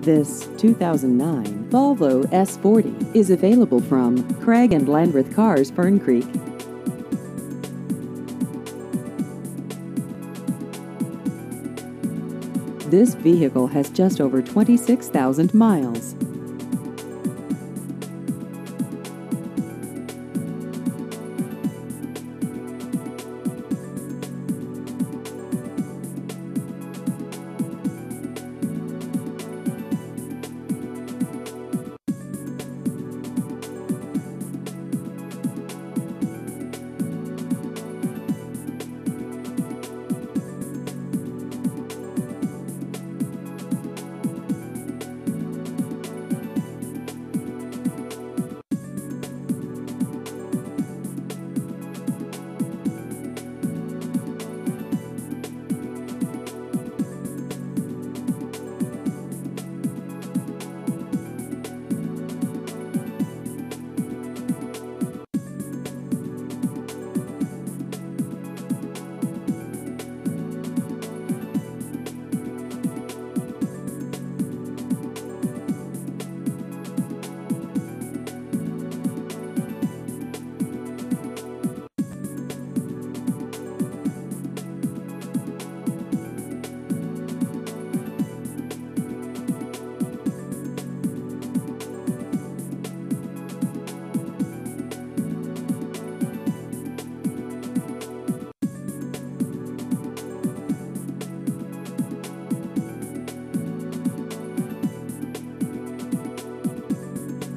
This 2009 Volvo S40 is available from Craig and Landreth Cars Fern Creek. This vehicle has just over 26,000 miles.